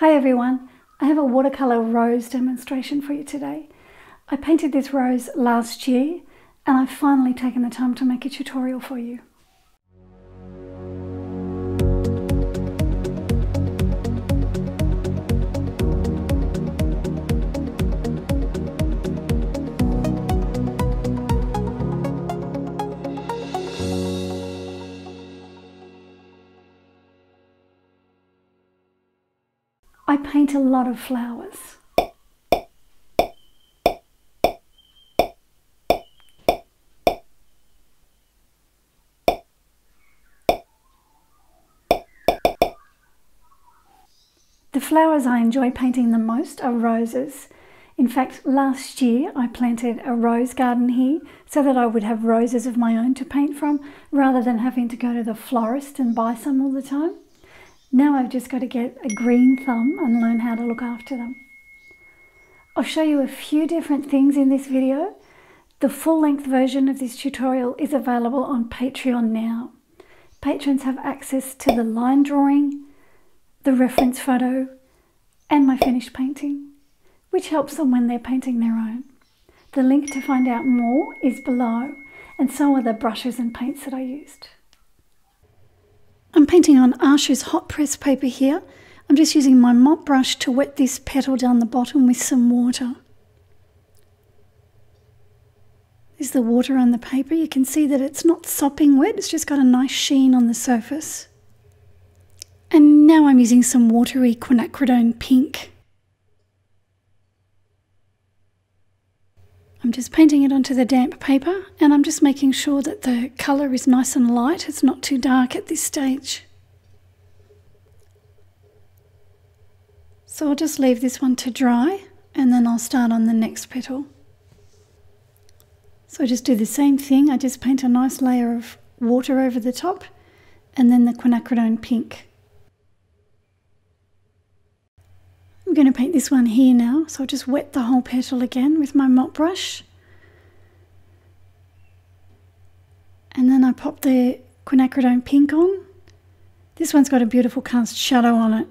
Hi everyone, I have a watercolour rose demonstration for you today. I painted this rose last year and I've finally taken the time to make a tutorial for you. Paint a lot of flowers. The flowers I enjoy painting the most are roses. In fact, last year I planted a rose garden here so that I would have roses of my own to paint from rather than having to go to the florist and buy some all the time. Now I've just got to get a green thumb and learn how to look after them. I'll show you a few different things in this video. The full-length version of this tutorial is available on Patreon now. Patrons have access to the line drawing, the reference photo, and my finished painting, which helps them when they're painting their own. The link to find out more is below, and so are the brushes and paints that I used. I'm painting on Arches hot press paper here. I'm just using my mop brush to wet this petal down the bottom with some water. There's the water on the paper. You can see that it's not sopping wet, it's just got a nice sheen on the surface. And now I'm using some watery quinacridone pink. I'm just painting it onto the damp paper and I'm just making sure that the colour is nice and light, it's not too dark at this stage. So I'll just leave this one to dry and then I'll start on the next petal. So I just do the same thing, I just paint a nice layer of water over the top and then the quinacridone pink. I'm going to paint this one here now, so I'll just wet the whole petal again with my mop brush. And then I pop the quinacridone pink on. This one's got a beautiful cast shadow on it.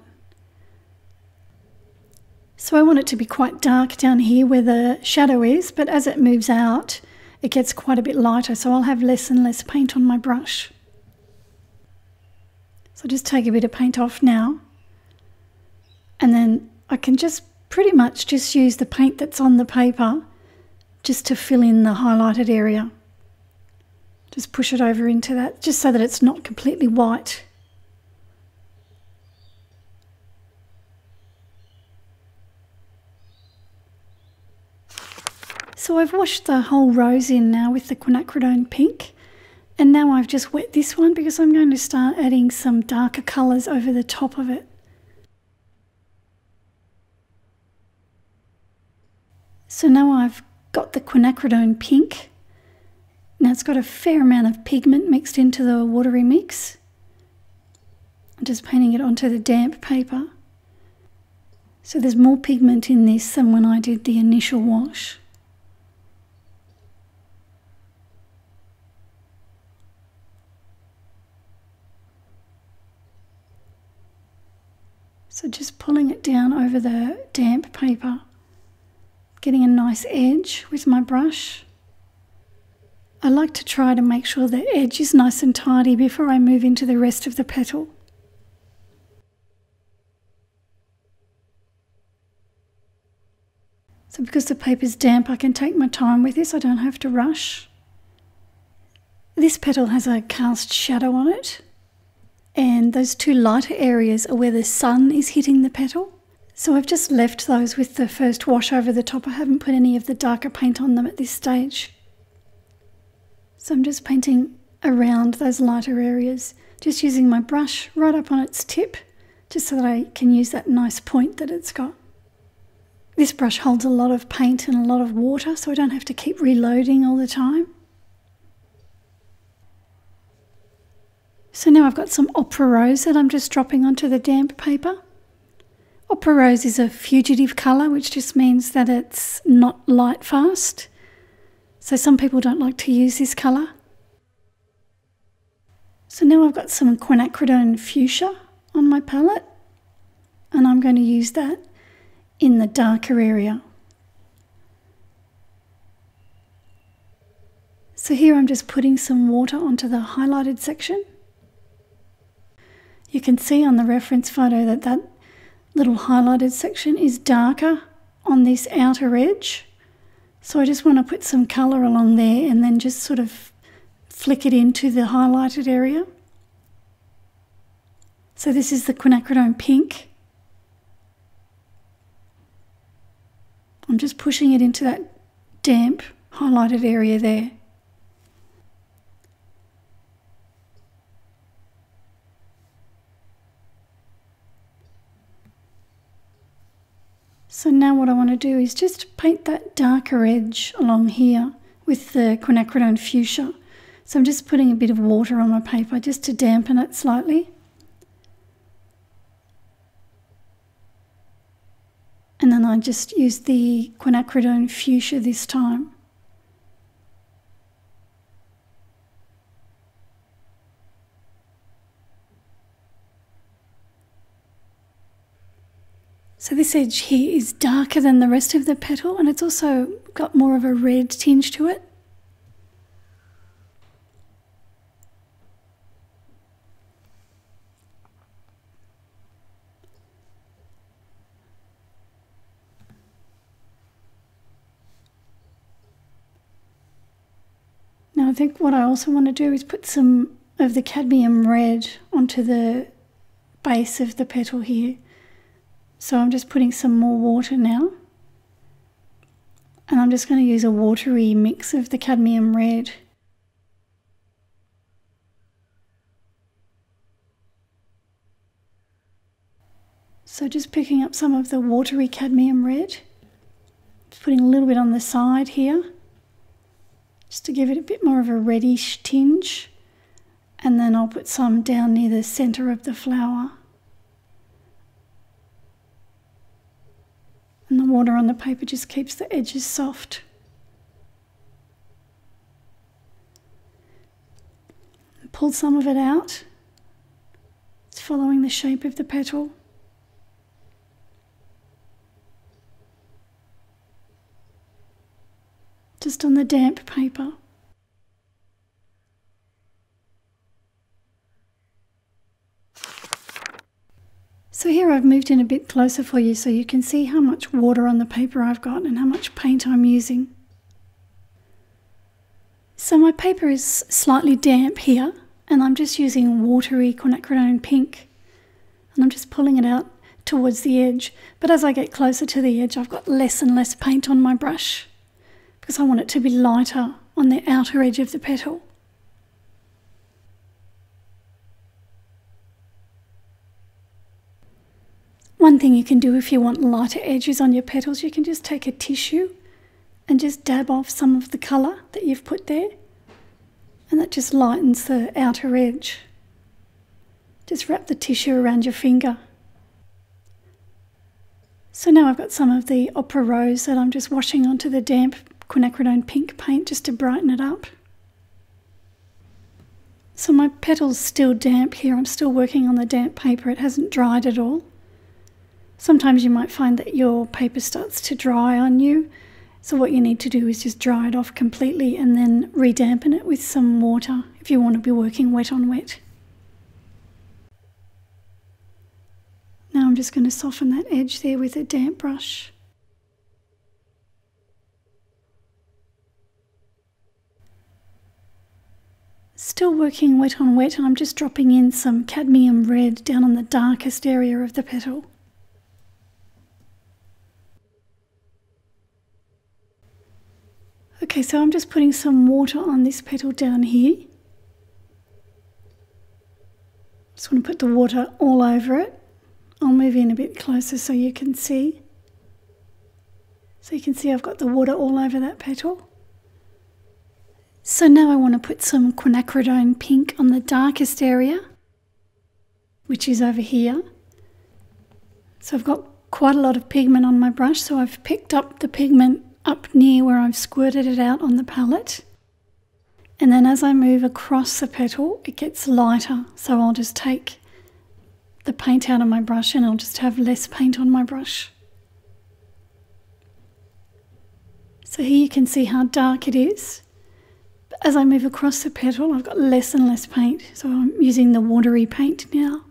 So I want it to be quite dark down here where the shadow is, but as it moves out, it gets quite a bit lighter, so I'll have less and less paint on my brush. So just take a bit of paint off now. And then I can just pretty much just use the paint that's on the paper just to fill in the highlighted area. Just push it over into that, just so that it's not completely white. So I've washed the whole rose in now with the quinacridone pink. And now I've just wet this one because I'm going to start adding some darker colours over the top of it. So now I've got the quinacridone pink. Now it's got a fair amount of pigment mixed into the watery mix. I'm just painting it onto the damp paper. So there's more pigment in this than when I did the initial wash. So just pulling it down over the damp paper getting a nice edge with my brush. I like to try to make sure the edge is nice and tidy before I move into the rest of the petal. So because the paper's damp I can take my time with this, I don't have to rush. This petal has a cast shadow on it and those two lighter areas are where the sun is hitting the petal. So I've just left those with the first wash over the top. I haven't put any of the darker paint on them at this stage. So I'm just painting around those lighter areas, just using my brush right up on its tip, just so that I can use that nice point that it's got. This brush holds a lot of paint and a lot of water, so I don't have to keep reloading all the time. So now I've got some opera rose that I'm just dropping onto the damp paper. Opera rose is a fugitive colour, which just means that it's not light fast. So some people don't like to use this colour. So now I've got some quinacridone fuchsia on my palette. and I'm going to use that in the darker area. So here I'm just putting some water onto the highlighted section. You can see on the reference photo that that little highlighted section is darker on this outer edge. So I just want to put some colour along there and then just sort of flick it into the highlighted area. So this is the quinacridone pink. I'm just pushing it into that damp highlighted area there. So now what I want to do is just paint that darker edge along here with the quinacridone fuchsia. So I'm just putting a bit of water on my paper just to dampen it slightly. And then I just use the quinacridone fuchsia this time. So this edge here is darker than the rest of the petal and it's also got more of a red tinge to it. Now I think what I also want to do is put some of the cadmium red onto the base of the petal here. So I'm just putting some more water now. And I'm just going to use a watery mix of the cadmium red. So just picking up some of the watery cadmium red. putting a little bit on the side here. Just to give it a bit more of a reddish tinge. And then I'll put some down near the centre of the flower. And the water on the paper just keeps the edges soft. Pull some of it out. It's following the shape of the petal. Just on the damp paper. So here I've moved in a bit closer for you so you can see how much water on the paper I've got and how much paint I'm using. So my paper is slightly damp here and I'm just using watery quinacridone pink and I'm just pulling it out towards the edge but as I get closer to the edge I've got less and less paint on my brush because I want it to be lighter on the outer edge of the petal. One thing you can do if you want lighter edges on your petals, you can just take a tissue and just dab off some of the colour that you've put there. And that just lightens the outer edge. Just wrap the tissue around your finger. So now I've got some of the Opera Rose that I'm just washing onto the damp quinacridone pink paint just to brighten it up. So my petal's still damp here. I'm still working on the damp paper. It hasn't dried at all. Sometimes you might find that your paper starts to dry on you. So what you need to do is just dry it off completely and then redampen it with some water if you want to be working wet on wet. Now I'm just going to soften that edge there with a damp brush. Still working wet on wet and I'm just dropping in some cadmium red down on the darkest area of the petal. Okay, so I'm just putting some water on this petal down here. Just want to put the water all over it. I'll move in a bit closer so you can see. So you can see I've got the water all over that petal. So now I want to put some quinacridone pink on the darkest area, which is over here. So I've got quite a lot of pigment on my brush, so I've picked up the pigment up near where I've squirted it out on the palette. And then as I move across the petal, it gets lighter. So I'll just take the paint out of my brush and I'll just have less paint on my brush. So here you can see how dark it is. As I move across the petal, I've got less and less paint. So I'm using the watery paint now.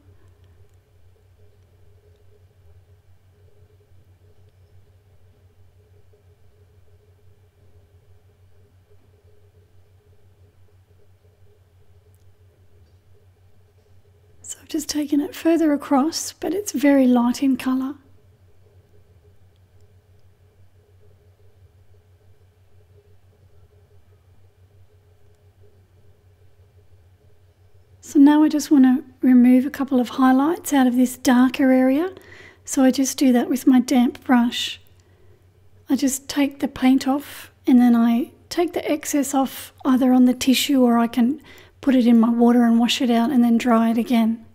Just taken it further across, but it's very light in colour. So now I just want to remove a couple of highlights out of this darker area. So I just do that with my damp brush. I just take the paint off and then I take the excess off either on the tissue or I can put it in my water and wash it out and then dry it again.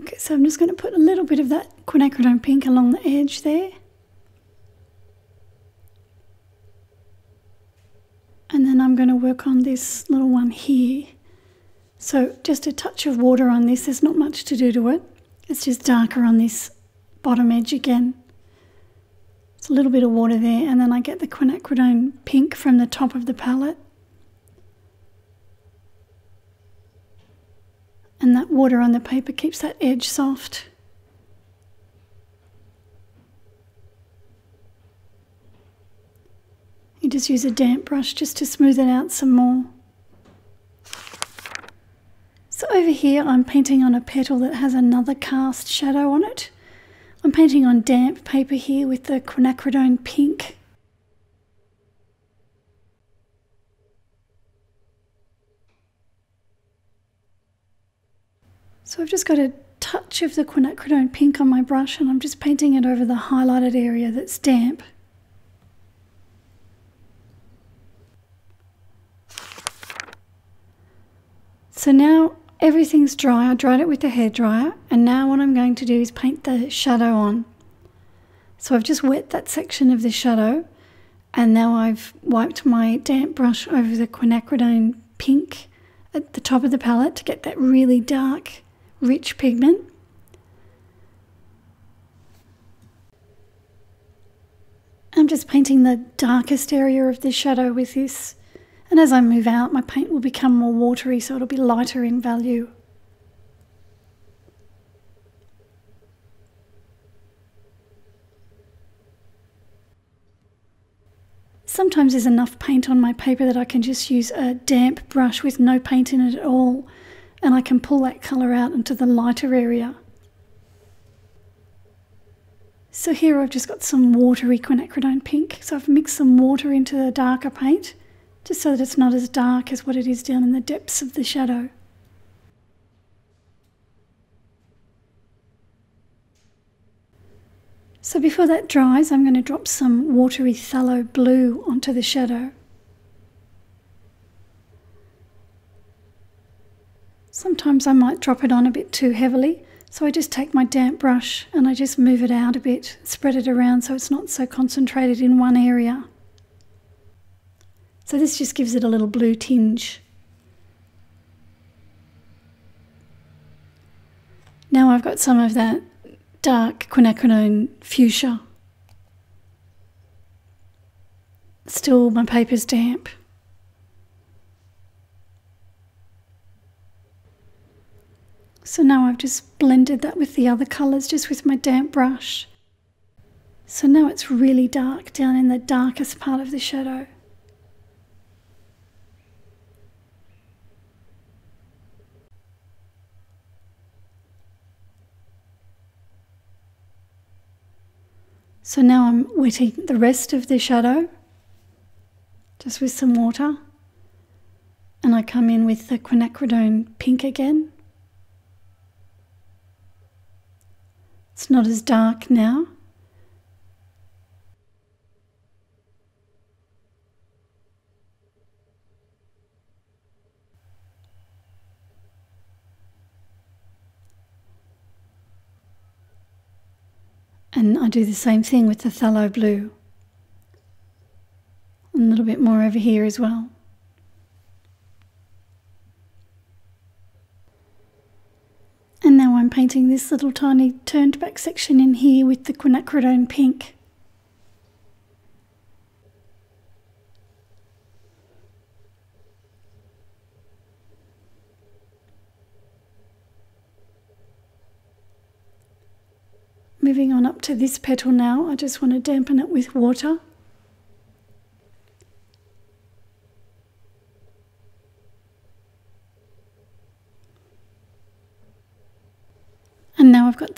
Okay, so I'm just going to put a little bit of that quinacridone pink along the edge there. And then I'm going to work on this little one here. So just a touch of water on this, there's not much to do to it. It's just darker on this bottom edge again. It's a little bit of water there and then I get the quinacridone pink from the top of the palette. And that water on the paper keeps that edge soft. You just use a damp brush just to smooth it out some more. So over here I'm painting on a petal that has another cast shadow on it. I'm painting on damp paper here with the quinacridone pink. I've just got a touch of the quinacridone pink on my brush and I'm just painting it over the highlighted area that's damp. So now everything's dry. I dried it with the hairdryer and now what I'm going to do is paint the shadow on. So I've just wet that section of the shadow and now I've wiped my damp brush over the quinacridone pink at the top of the palette to get that really dark, rich pigment. I'm just painting the darkest area of the shadow with this and as I move out, my paint will become more watery, so it'll be lighter in value. Sometimes there's enough paint on my paper that I can just use a damp brush with no paint in it at all, and I can pull that colour out into the lighter area. So here I've just got some watery quinacridone pink, so I've mixed some water into the darker paint just so that it's not as dark as what it is down in the depths of the shadow. So before that dries, I'm going to drop some watery phthalo blue onto the shadow. Sometimes I might drop it on a bit too heavily, so I just take my damp brush and I just move it out a bit, spread it around so it's not so concentrated in one area. So this just gives it a little blue tinge. Now I've got some of that dark quinacridone fuchsia. Still, my paper's damp. So now I've just blended that with the other colours just with my damp brush. So now it's really dark down in the darkest part of the shadow. So now I'm wetting the rest of the shadow just with some water. And I come in with the quinacridone pink again. It's not as dark now. And I do the same thing with the phthalo blue. And a little bit more over here as well. And now Painting this little tiny turned back section in here with the quinacridone pink. Moving on up to this petal now, I just want to dampen it with water. And now I've got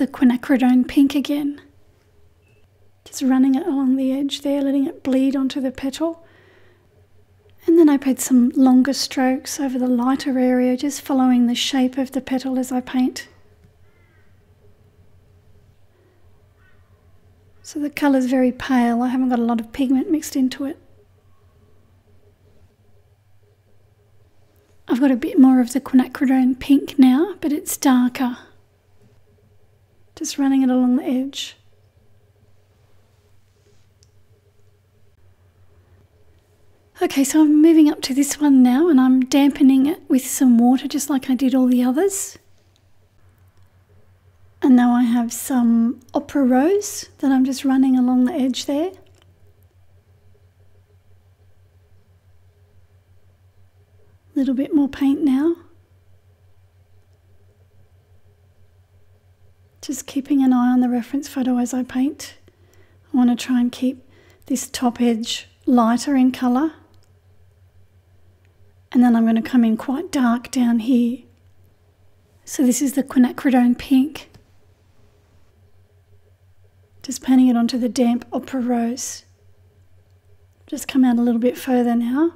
quinacridone pink again. Just running it along the edge there, letting it bleed onto the petal. And then I paint some longer strokes over the lighter area, just following the shape of the petal as I paint. So the colour is very pale, I haven't got a lot of pigment mixed into it. I've got a bit more of the quinacridone pink now, but it's darker. Just running it along the edge. Okay, so I'm moving up to this one now and I'm dampening it with some water just like I did all the others. And now I have some opera rose that I'm just running along the edge there. A little bit more paint now. Just keeping an eye on the reference photo as I paint. I want to try and keep this top edge lighter in colour. And then I'm going to come in quite dark down here. So this is the quinacridone pink. Just painting it onto the damp opera rose. Just come out a little bit further now.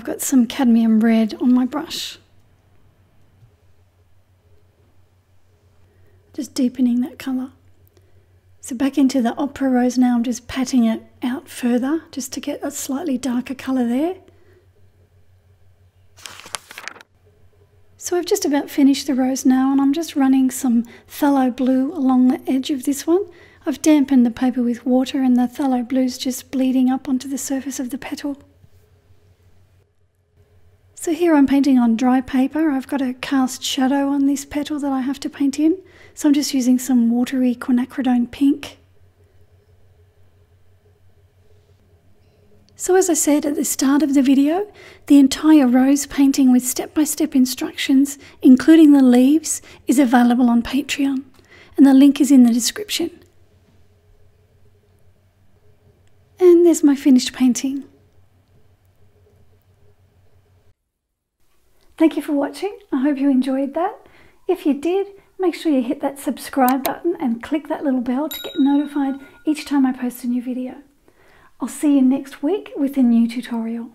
I've got some cadmium red on my brush. Just deepening that colour. So back into the opera rose now, I'm just patting it out further just to get a slightly darker colour there. So I've just about finished the rose now and I'm just running some phthalo blue along the edge of this one. I've dampened the paper with water and the phthalo blue's just bleeding up onto the surface of the petal. So here I'm painting on dry paper. I've got a cast shadow on this petal that I have to paint in. So I'm just using some watery quinacridone pink. So as I said at the start of the video, the entire rose painting with step-by-step -step instructions, including the leaves, is available on Patreon, and the link is in the description. And there's my finished painting. Thank you for watching. I hope you enjoyed that. If you did, make sure you hit that subscribe button and click that little bell to get notified each time I post a new video. I'll see you next week with a new tutorial.